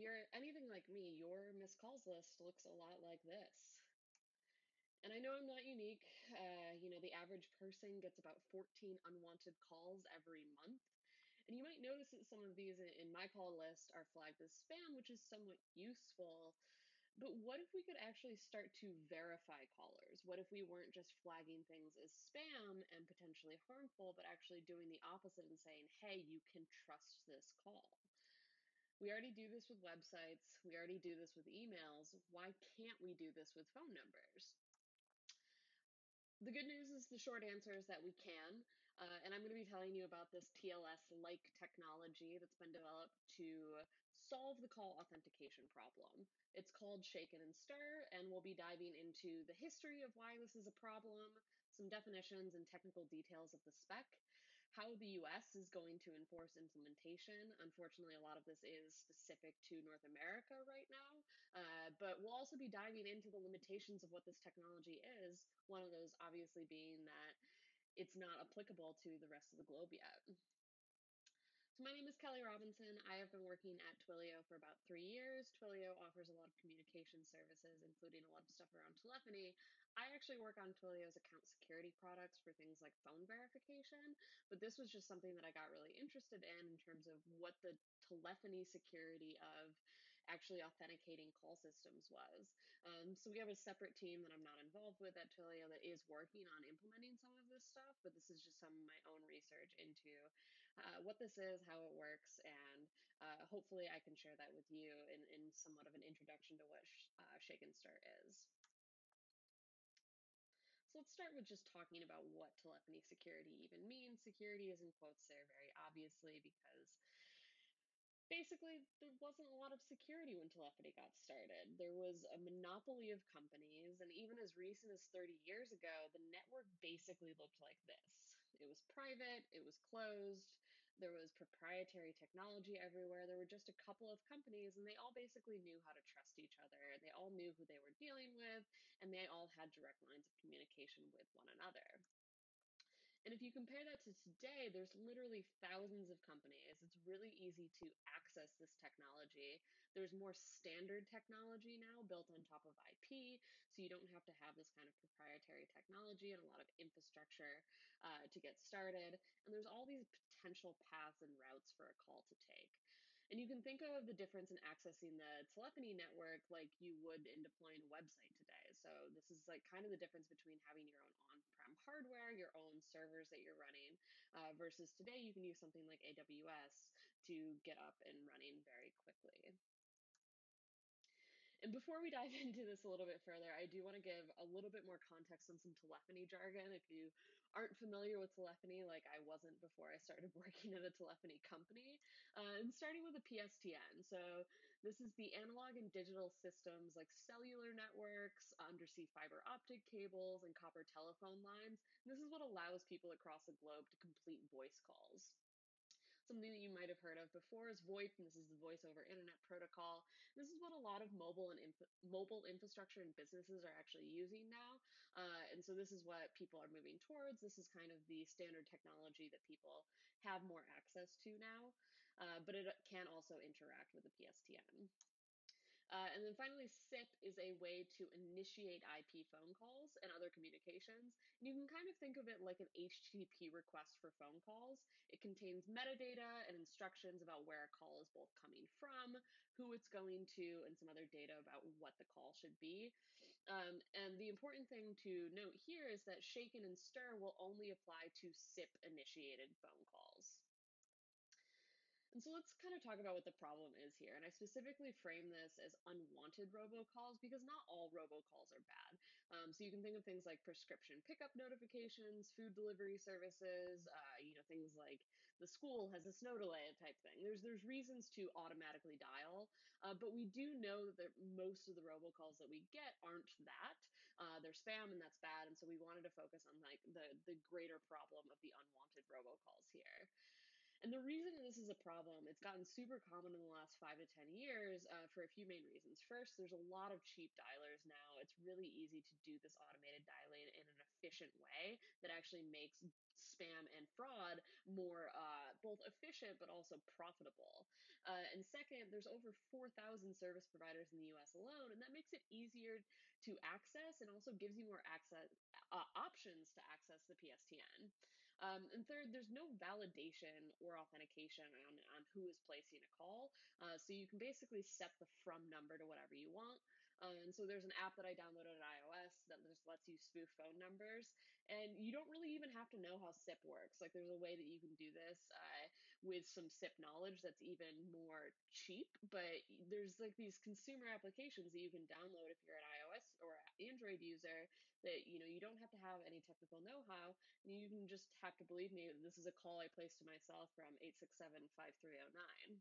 you're anything like me, your missed calls list looks a lot like this. And I know I'm not unique. Uh, you know, the average person gets about 14 unwanted calls every month. And you might notice that some of these in my call list are flagged as spam, which is somewhat useful. But what if we could actually start to verify callers? What if we weren't just flagging things as spam and potentially harmful, but actually doing the opposite and saying, hey, you can trust this call? We already do this with websites, we already do this with emails. Why can't we do this with phone numbers? The good news is the short answer is that we can. Uh, and I'm going to be telling you about this TLS like technology that's been developed to solve the call authentication problem. It's called Shaken and Stir, and we'll be diving into the history of why this is a problem, some definitions and technical details of the spec, how the US is going to enforce implementation. Unfortunately, a lot of this is specific to North America right now, uh, but we'll also be diving into the limitations of what this technology is. One of those, obviously, being that it's not applicable to the rest of the globe yet. So my name is Kelley Robinson. I have been working at Twilio for about three years. Twilio offers a lot of communication services, including a lot of stuff around telephony. I actually work on Twilio's account security products for things like phone verification, but this was just something that I got really interested in in terms of what the telephony security of actually authenticating call systems was. Um, so we have a separate team that I'm not involved with at Twilio that is working on implementing some of this stuff, but this is just some of my own research into uh, what this is, how it works, and uh, hopefully I can share that with you in, in somewhat of an introduction to what sh- uh, Shaken and Stir is. Let's start with just talking about what telephony security even means. Security is in quotes there very obviously because basically there wasn't a lot of security when telephony got started. There was a monopoly of companies, and even as recent as 30 years ago, the network basically looked like this. It was private, it was closed, there was proprietary technology everywhere. There were just a couple of companies, and they all basically knew how to trust each other. They all knew who they were dealing with, and they all had direct lines of communication with one another. And if you compare that to today, there's literally thousands of companies. It's really easy to access this technology. There's more standard technology now built on top of IP, so you don't have to have this kind of proprietary technology and a lot of infrastructure uh, to get started. And there's all these potential paths and routes for a call to take. And you can think of the difference in accessing the telephony network like you would in deploying a website today. So this is like kind of the difference between having your own on-prem hardware, your own servers that you're running, uh, versus today you can use something like AWS to get up and running very quickly. And before we dive into this a little bit further, I do want to give a little bit more context on some telephony jargon. If you aren't familiar with telephony, like I wasn't before I started working at a telephony company, uh, and starting with a PSTN. So, this is the analog and digital systems like cellular networks, undersea fiber optic cables, and copper telephone lines. And this is what allows people across the globe to complete voice calls. Something that you might have heard of before is VoIP, and this is the Voice over Internet Protocol. This is what a lot of mobile and inf- mobile infrastructure and businesses are actually using now, uh, and so this is what people are moving towards. This is kind of the standard technology that people have more access to now, uh, but it can also interact with the PSTN. Uh, and then finally, SIP is a way to initiate IP phone calls and other communications. And you can kind of think of it like an HTTP request for phone calls. It contains metadata and instructions about where a call is both coming from, who it's going to, and some other data about what the call should be. Um, and the important thing to note here is that shaken and stir will only apply to SIP initiated phone calls. And so let's kind of talk about what the problem is here. And I specifically frame this as unwanted robocalls because not all robocalls are bad. Um, so you can think of things like prescription pickup notifications, food delivery services, uh, you know, things like the school has a snow delay type thing. There's there's reasons to automatically dial, uh, but we do know that most of the robocalls that we get aren't that. Uh, they're spam and that's bad. And so we wanted to focus on like the the greater problem of the unwanted robocalls here. And the reason this is a problem, it's gotten super common in the last five to 10 years uh, for a few main reasons. First, there's a lot of cheap dialers now. It's really easy to do this automated dialing in an efficient way that actually makes spam and fraud more uh, both efficient but also profitable. Uh, and second, there's over 4,000 service providers in the US alone, and that makes it easier to access and also gives you more access uh, options to access the PSTN. Um, and third, there's no validation or authentication on, on who is placing a call. Uh, so you can basically set the from number to whatever you want. Uh, and so there's an app that I downloaded at iOS that just lets you spoof phone numbers. And you don't really even have to know how SIP works. Like there's a way that you can do this uh, with some SIP knowledge that's even more cheap. But there's like these consumer applications that you can download if you're at iOS or Android user that you know you don't have to have any technical know-how and you can just have to believe me this is a call I placed to myself from 867-5309.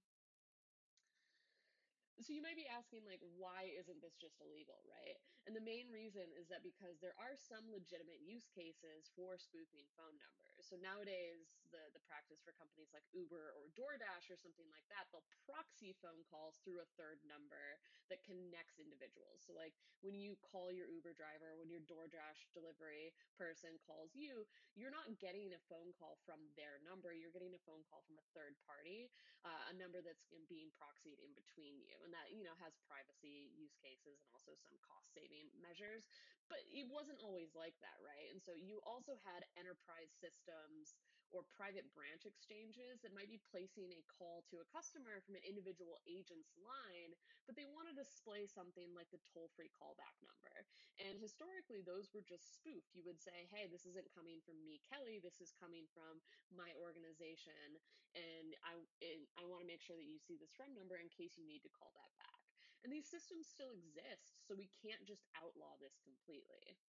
So you might be asking, like, why isn't this just illegal, right? And the main reason is that because there are some legitimate use cases for spoofing phone numbers. So nowadays, the, the practice for companies like Uber or DoorDash or something like that, they'll proxy phone calls through a third number that connects individuals. So, like, when you call your Uber driver, when your DoorDash delivery person calls you, you're not getting a phone call from their number, you're getting a phone call from a third party, uh, a number that's being proxied in between you and that you know has privacy use cases and also some cost saving measures but it wasn't always like that right? And so you also had enterprise systems or private branch exchanges that might be placing a call to a customer from an individual agent's line but they want to display something like the toll-free callback number. And historically those were just spoofed you would say hey this isn't coming from me Kelley. This is coming from my organization. And i and i want to make sure that you see this from number in case you need to call that back. And these systems still exist, so we can't just outlaw this completely.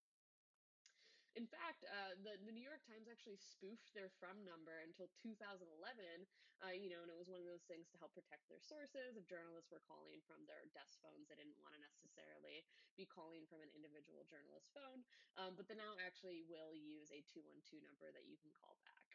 In fact, uh, the, the New York Times actually spoofed their from number until 2011, uh, you know, and it was one of those things to help protect their sources. If journalists were calling from their desk phones, they didn't want to necessarily be calling from an individual journalist's phone. Um, but they now actually will use a 212 number that you can call back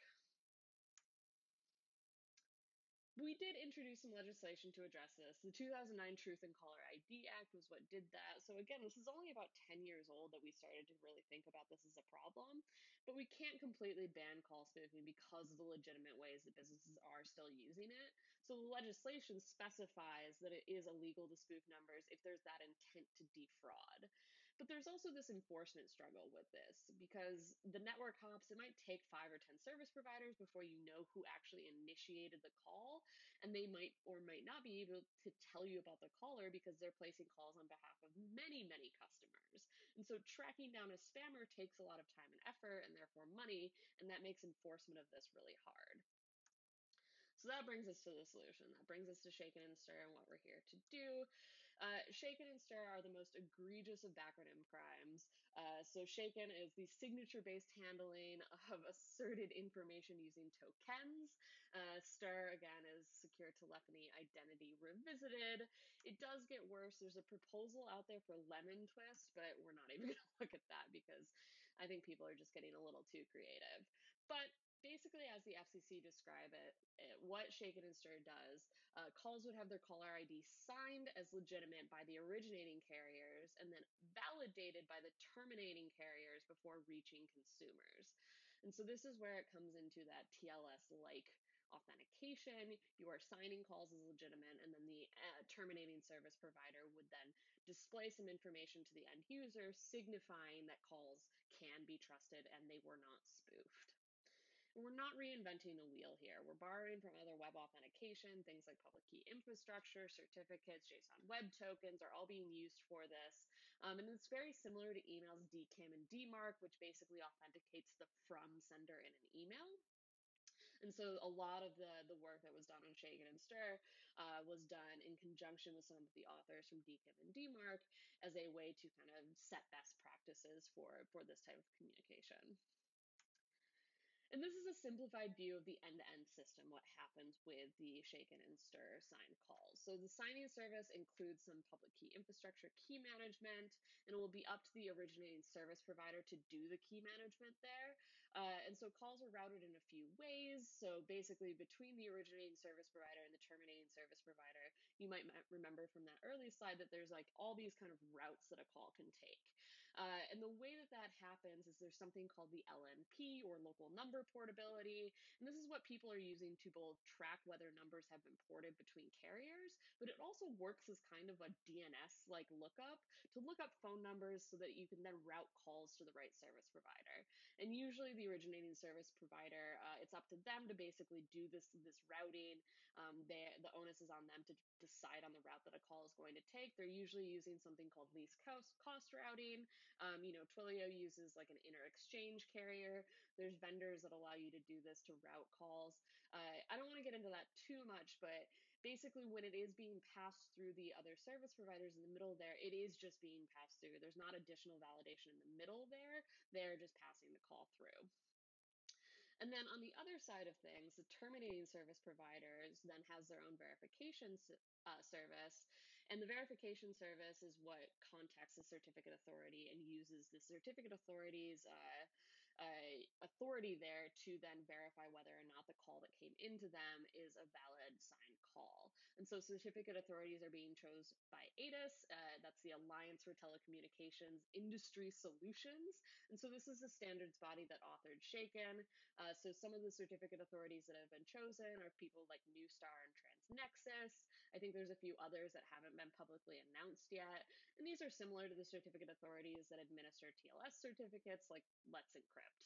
we did introduce some legislation to address this. The 2009 Truth in Caller ID Act was what did that. So, again, this is only about 10 years old that we started to really think about this as a problem. But we can't completely ban call spoofing because of the legitimate ways that businesses are still using it. So, the legislation specifies that it is illegal to spoof numbers if there's that intent to defraud. But there's also this enforcement struggle with this because the network hops, it might take five or 10 service providers before you know who actually initiated the call and they might or might not be able to tell you about the caller because they're placing calls on behalf of many, many customers. And so tracking down a spammer takes a lot of time and effort and therefore money, and that makes enforcement of this really hard. So that brings us to the solution. That brings us to Shaken and Stir and what we're here to do. Uh, Shaken and Stir are the most egregious of backronym crimes. Uh, so Shaken is the signature-based handling of asserted information using tokens. Uh, Stir, again, is secure telephony identity revisited. It does get worse. There's a proposal out there for Lemon Twist, but we're not even going to look at that because I think people are just getting a little too creative. But basically, as the FCC describe it, it what Shaken and Stir does, uh, calls would have their caller ID signed as legitimate by the originating carriers and then validated by the terminating carriers before reaching consumers. And so this is where it comes into that TLS like authentication. You are signing calls as legitimate, and then the uh, terminating service provider would then display some information to the end user, signifying that calls can be trusted and they were not spoofed. We're not reinventing the wheel here. We're borrowing from other web authentication, things like public key infrastructure, certificates, JSON web tokens are all being used for this. Um, and it's very similar to email's DKIM and DMARC, which basically authenticates the from sender in an email. And so a lot of the the work that was done on Shaken and Stir uh, was done in conjunction with some of the authors from DKIM and DMARC as a way to kind of set best practices for, for this type of communication. And this is a simplified view of the end-to-end system, what happens with the shaken and stir signed calls. So the signing service includes some public key infrastructure key management, and it will be up to the originating service provider to do the key management there. Uh, and so calls are routed in a few ways. So basically, between the originating service provider and the terminating service provider, you might remember from that early slide that there's like all these kind of routes that a call can take. Uh, and the way that that happens is there's something called the LNP or local number portability. And this is what people are using to both track whether numbers have been ported between carriers, but it also works as kind of a DNS like lookup to look up phone numbers so that you can then route calls to the right service provider. And usually the originating service provider, uh, it's up to them to basically do this this routing. Um, they, the onus is on them to decide on the route that a call is going to take. They're usually using something called least cost, cost routing. Um, you know, Twilio uses like an inter exchange carrier. There's vendors that allow you to do this to route calls. Uh, I don't want to get into that too much, but basically, when it is being passed through the other service providers in the middle there, it is just being passed through. There's not additional validation in the middle there. They're just passing the call through. And then on the other side of things, the terminating service providers then has their own verification uh, service. And the verification service is what contacts the certificate authority and uses the certificate authority's uh, uh, authority there to then verify whether or not the call that came into them is a valid signed call. And so certificate authorities are being chosen by ATIS, uh, that's the Alliance for Telecommunications Industry Solutions. And so this is a standards body that authored Shaken. Uh, so some of the certificate authorities that have been chosen are people like Neustar and TransNexus. I think there's a few others that haven't been publicly announced yet. And these are similar to the certificate authorities that administer TLS certificates like Let's Encrypt.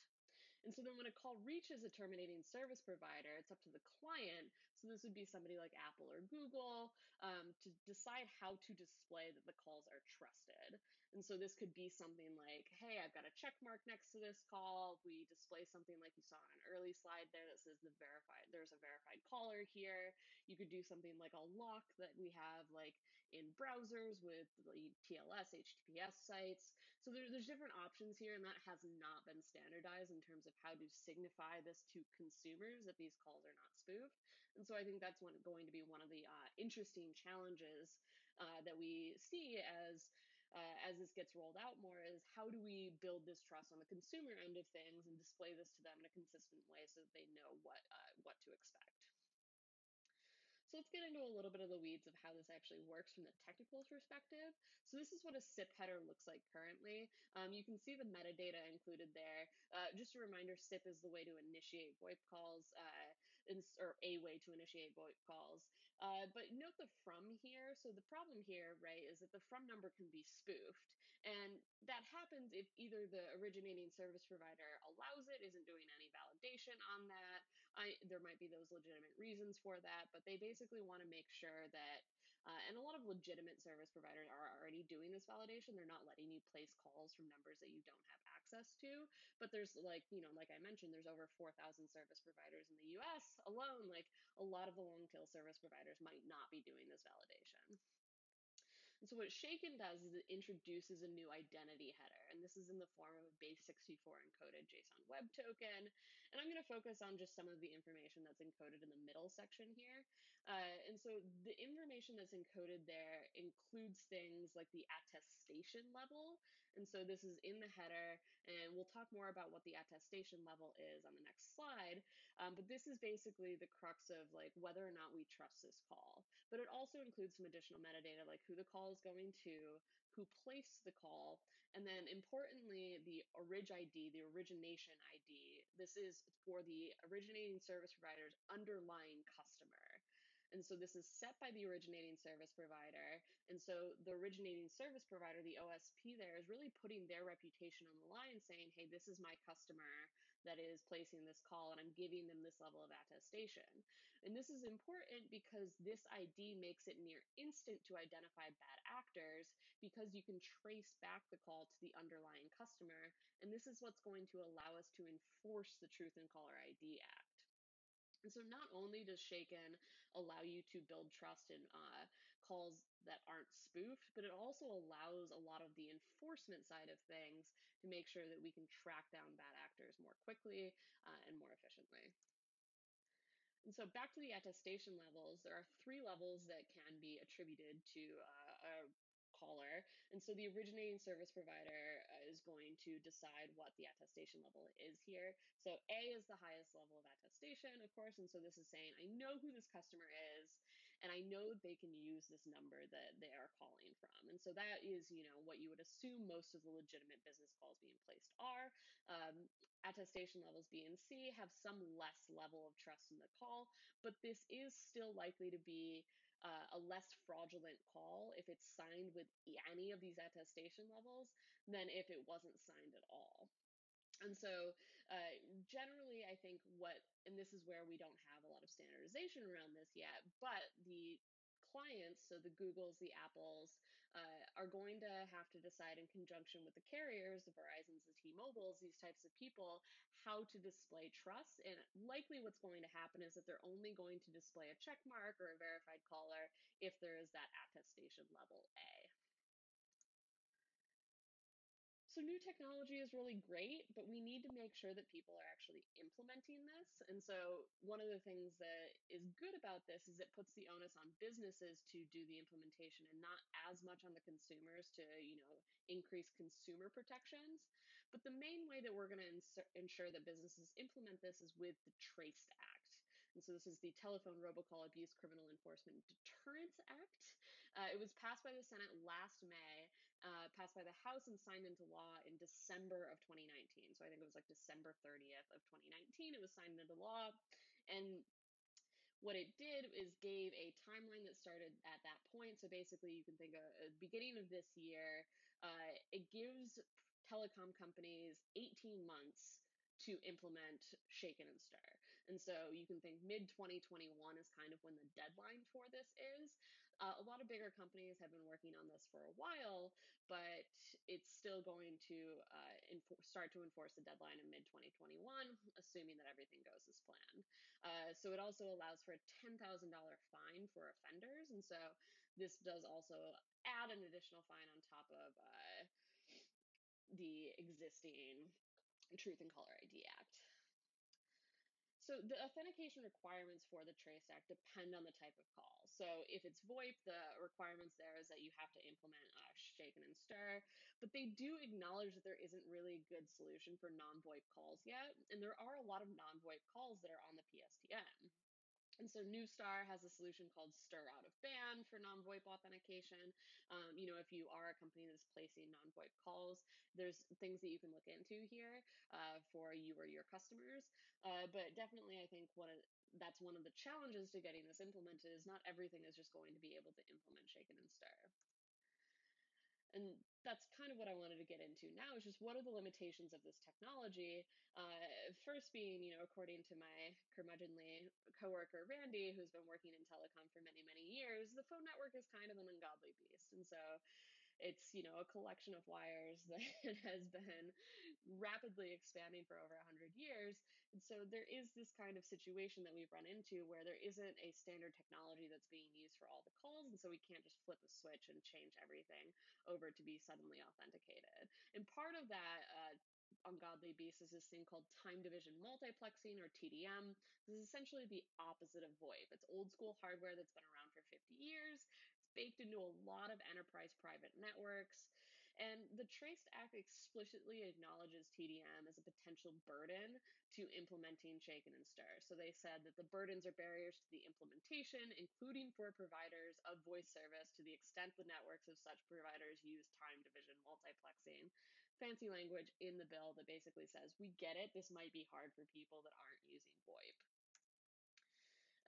And so then when a call reaches a terminating service provider, it's up to the client. So this would be somebody like Apple or Google um, to decide how to display that the calls are trusted. And so this could be something like, hey, I've got a check mark next to this call. We display something like you saw on an early slide there that says the verified, there's a verified caller here. You could do something like a lock that we have like in browsers with the TLS, HTTPS sites. So there, there's different options here, and that has not been standardized in terms of how to signify this to consumers that these calls are not spoofed. And so I think that's one, going to be one of the uh, interesting challenges uh, that we see as uh, as this gets rolled out more is how do we build this trust on the consumer end of things and display this to them in a consistent way so that they know what uh, what to expect. So let's get into a little bit of the weeds of how this actually works from the technical perspective. So this is what a SIP header looks like currently. Um, you can see the metadata included there. Uh, just a reminder, SIP is the way to initiate VoIP calls, uh, or a way to initiate VoIP calls. Uh, but note the from here. So the problem here, right, is that the from number can be spoofed. And that happens if either the originating service provider allows it, isn't doing any validation on that. I, there might be those legitimate reasons for that, but they basically want to make sure that, uh, and a lot of legitimate service providers are already doing this validation. They're not letting you place calls from numbers that you don't have access to. But there's like, you know, like I mentioned, there's over 4,000 service providers in the US alone. Like a lot of the long tail service providers might not be doing this validation. And so what Shaken does is it introduces a new identity header, and this is in the form of a base64 encoded JSON web token. And I'm going to focus on just some of the information that's encoded in the middle section here. Uh, and so the information that's encoded there includes things like the attestation level. And so this is in the header, and we'll talk more about what the attestation level is on the next slide. Um, but this is basically the crux of like whether or not we trust this call. But it also includes some additional metadata like who the call is going to, who placed the call, and then importantly, the orig ID, the origination ID. This is for the originating service provider's underlying customer. And so this is set by the originating service provider. And so the originating service provider, the OSP there, is really putting their reputation on the line, saying, hey, this is my customer that is placing this call, and I'm giving them this level of attestation. And this is important because this ID makes it near instant to identify bad actors because you can trace back the call to the underlying customer. And this is what's going to allow us to enforce the Truth in Caller ID Act. And so not only does Shaken allow you to build trust in uh, calls that aren't spoofed, but it also allows a lot of the enforcement side of things to make sure that we can track down bad actors more quickly uh, and more efficiently. And so back to the attestation levels, there are three levels that can be attributed to uh, a caller. And so the originating service provider uh, is going to decide what the attestation level is here. So A is the highest level of attestation, of course. And so this is saying, I know who this customer is, and I know they can use this number that they are calling from. And so that is, you know, what you would assume most of the legitimate business calls being placed are. Um, attestation levels B and C have some less level of trust in the call, but this is still likely to be uh, a less fraudulent call if it's signed with any of these attestation levels than if it wasn't signed at all. And so, uh, generally, I think what, and this is where we don't have a lot of standardization around this yet, but the clients, so the Googles, the Apples, uh, are going to have to decide in conjunction with the carriers, the Verizons, the T-Mobiles, these types of people, how to display trust. And likely what's going to happen is that they're only going to display a check mark or a verified caller if there is that attestation level A. So new technology is really great, but we need to make sure that people are actually implementing this. And so one of the things that is good about this is it puts the onus on businesses to do the implementation and not as much on the consumers to, you know, increase consumer protections. But the main way that we're going to ins- ensure that businesses implement this is with the Traced Act. And so this is the Telephone Robocall Abuse Criminal Enforcement Deterrence Act. Uh, it was passed by the Senate last May, uh, passed by the House and signed into law in December of 2019. So I think it was like December 30th of 2019. It was signed into law. And what it did is gave a timeline that started at that point. So basically, you can think of the beginning of this year, uh, it gives telecom companies 18 months to implement Shaken and Stir. And so you can think mid 2021 is kind of when the deadline for this is. Uh, a lot of bigger companies have been working on this for a while, but it's still going to uh, start to enforce the deadline in mid 2021, assuming that everything goes as planned. Uh, so it also allows for a $10,000 fine for offenders. And so this does also add an additional fine on top of uh, the existing Truth in Caller ID Act. So the authentication requirements for the Trace Act depend on the type of call. So if it's VoIP, the requirements there is that you have to implement uh, Shaken and Stir, but they do acknowledge that there isn't really a good solution for non-VoIP calls yet, and there are a lot of non-VoIP calls that are on the PSTN. And so Neustar has a solution called Stir Out of Band for non-VoIP authentication. Um, you know, if you are a company that's placing non-VoIP calls, there's things that you can look into here uh, for you or your customers. Uh, but definitely, I think that's one of the challenges to getting this implemented is not everything is just going to be able to implement Shaken and Stir. And that's kind of what I wanted to get into now is just what are the limitations of this technology? Uh, first being, you know, according to my curmudgeonly coworker Randy, who's been working in telecom for many, many years, the phone network is kind of an ungodly beast. And so it's, you know, a collection of wires that has been rapidly expanding for over 100 years. And so there is this kind of situation that we've run into where there isn't a standard technology that's being used for all the calls. And so we can't just flip a switch and change everything over to be suddenly authenticated. And part of that uh, ungodly beast is this thing called time division multiplexing or TDM. This is essentially the opposite of VoIP. It's old school hardware that's been around for 50 years It's baked into a lot of enterprise private networks. And the Traced Act explicitly acknowledges TDM as a potential burden to implementing Shaken and Stir. So they said that the burdens are barriers to the implementation, including for providers of voice service to the extent the networks of such providers use time division multiplexing. Fancy language in the bill that basically says, we get it, this might be hard for people that aren't using VoIP.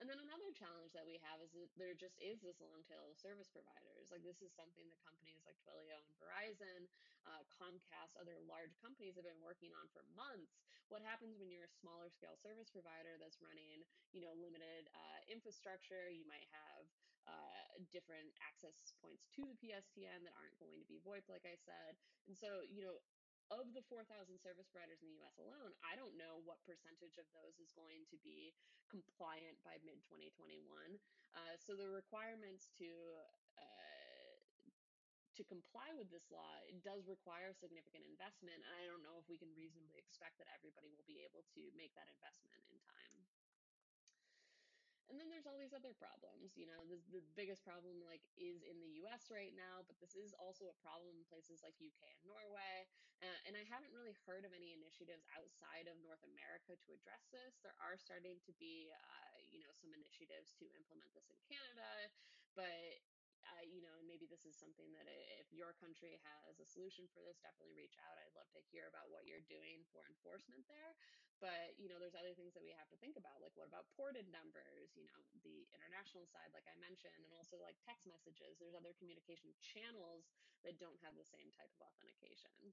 And then another challenge that we have is that there just is this long tail of service providers. Like this is something that companies like Twilio and Verizon, uh, Comcast, other large companies have been working on for months. What happens when you're a smaller scale service provider that's running, you know, limited uh, infrastructure? You might have uh, different access points to the PSTN that aren't going to be VoIP, like I said. And so, you know, of the 4,000 service providers in the US alone, I don't know what percentage of those is going to be compliant by mid 2021. Uh, so the requirements to uh, to comply with this law, it does require significant investment. And I don't know if we can reasonably expect that everybody will be able to make that investment in time. And then there's all these other problems. You know, the, the biggest problem like is in the US right now, but this is also a problem in places like UK and Norway. Uh, and I haven't really heard of any initiatives outside of North America to address this. There are starting to be, uh, you know, some initiatives to implement this in Canada, but I, you know, and maybe this is something that if your country has a solution for this, definitely reach out. I'd love to hear about what you're doing for enforcement there. But, you know, there's other things that we have to think about. Like, what about ported numbers? You know, the international side, like I mentioned, and also like text messages. There's other communication channels that don't have the same type of authentication.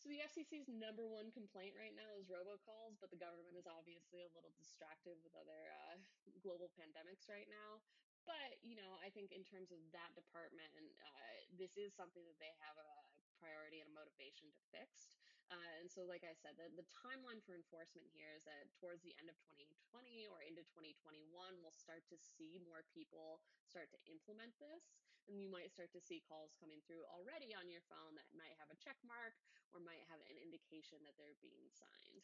So the FCC's number one complaint right now is robocalls, but the government is obviously a little distracted with other uh, global pandemics right now. But you know, I think in terms of that department, uh, this is something that they have a priority and a motivation to fix. Uh, and so, like I said, the, the timeline for enforcement here is that towards the end of 2020 or into 2021, we'll start to see more people start to implement this, and you might start to see calls coming through already on your phone that might have a check mark or might have an indication that they're being signed.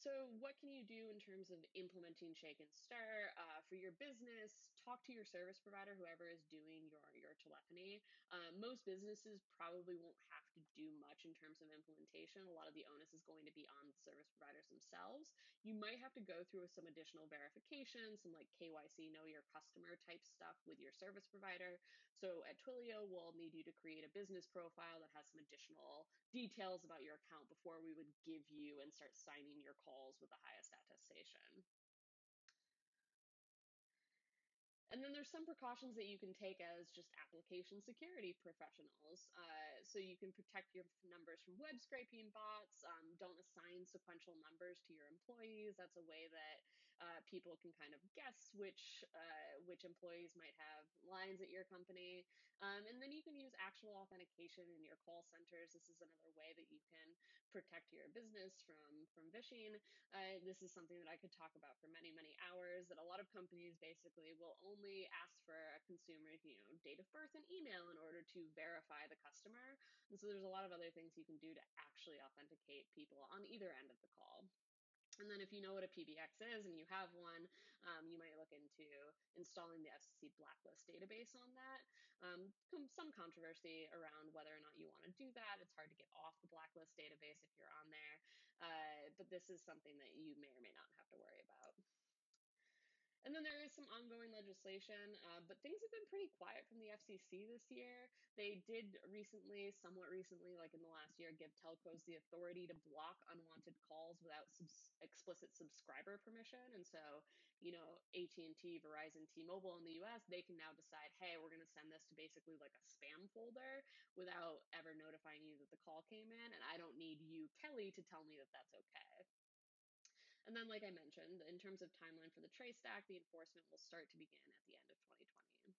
So, what can you do in terms of implementing Shaken and Stir uh, for your business? Talk to your service provider, whoever is doing your your telephony. Uh, most businesses probably won't have to do much in terms of implementation. A lot of the onus is going to be on the service providers themselves. You might have to go through some additional verification, some like KYC, know your customer type stuff with your service provider. So at Twilio, we'll need you to create a business profile that has some additional details about your account before we would give you and start signing your calls with the highest attestation. And then there's some precautions that you can take as just application security professionals. Uh, so you can protect your numbers from web scraping bots. Um, don't assign sequential numbers to your employees. That's a way that uh, people can kind of guess which uh, which employees might have lines at your company. Um, and then you can use actual authentication in your call centers. This is another way that you can protect your business from from phishing. Uh, this is something that I could talk about for many many hours. That a lot of companies basically will only ask for a consumer, you know, date of birth and email in order to verify the customer. And so there's a lot of other things you can do to actually authenticate people on either end of the call. And then if you know what a PBX is and you have one, um, you might look into installing the FCC blacklist database on that. Um, some controversy around whether or not you want to do that. It's hard to get off the blacklist database if you're on there. Uh, but this is something that you may or may not have to worry about. And then there is some ongoing legislation, uh, but things have been pretty quiet from the FCC this year. They did recently, somewhat recently, like in the last year, give telcos the authority to block unwanted calls without subs- explicit subscriber permission. And so, you know, AT&T, Verizon, T-Mobile in the U.S., they can now decide, hey, we're going to send this to basically like a spam folder without ever notifying you that the call came in, and I don't need you, Kelley, to tell me that that's okay. And then, like I mentioned, in terms of timeline for the Trace Act, the enforcement will start to begin at the end of 2020.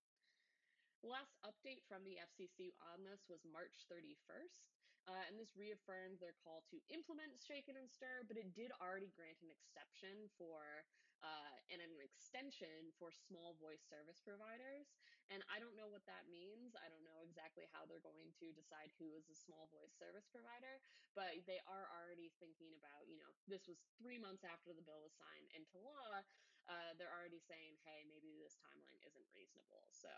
The last update from the FCC on this was March 31st, uh, and this reaffirmed their call to implement Shaken and Stir, but it did already grant an exception for uh, and an extension for small voice service providers. And I don't know what that means. I don't know exactly how they're going to decide who is a small voice service provider, but they are already thinking about, you know, this was three months after the bill was signed into law. Uh, they're already saying, hey, maybe this timeline isn't reasonable. So,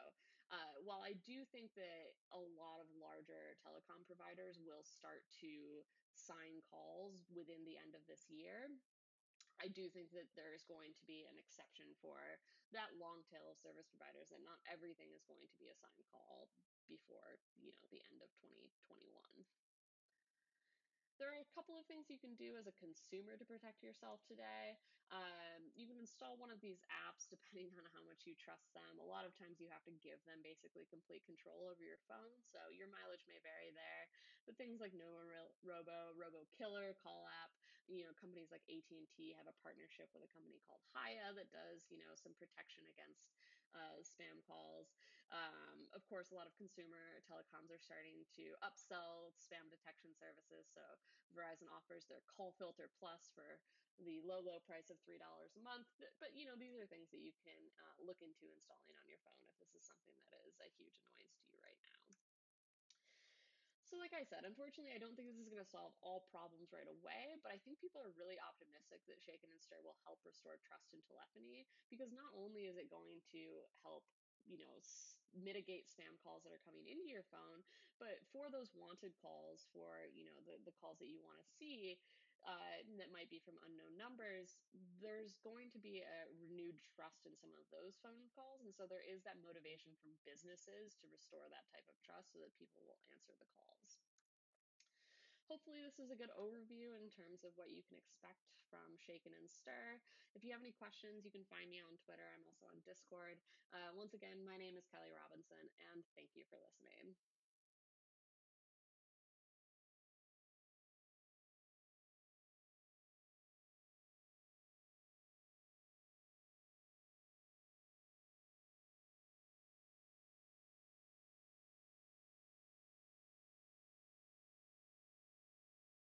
uh, while I do think that a lot of larger telecom providers will start to sign calls within the end of this year, I do think that there's going to be an exception for that long tail of service providers, and not everything is going to be a signed call before you know the end of 2021. There are a couple of things you can do as a consumer to protect yourself today. Um, you can install one of these apps depending on how much you trust them. A lot of times you have to give them basically complete control over your phone, so your mileage may vary there. But things like Nova Robo, RoboKiller, Call App, you know, companies like AT&T have a partnership with a company called Hiya that does, you know, some protection against uh, spam calls. Um, of course, a lot of consumer telecoms are starting to upsell spam detection services, so Verizon offers their call filter plus for the low, low price of $3 a month. But, but you know, these are things that you can uh, look into installing on your phone if this is something that is a huge annoyance to you right now. So, like I said, unfortunately, I don't think this is going to solve all problems right away, but I think people are really optimistic that Shaken and Stir will help restore trust in telephony because not only is it going to help you know mitigate spam calls that are coming into your phone but for those wanted calls for you know the, the calls that you want to see uh, that might be from unknown numbers there's going to be a renewed trust in some of those phone calls and so there is that motivation from businesses to restore that type of trust so that people will answer the calls Hopefully this is a good overview in terms of what you can expect from Shaken and Stir. If you have any questions, you can find me on Twitter. I'm also on Discord. Uh, once again, my name is Kelley Robinson, and thank you for listening.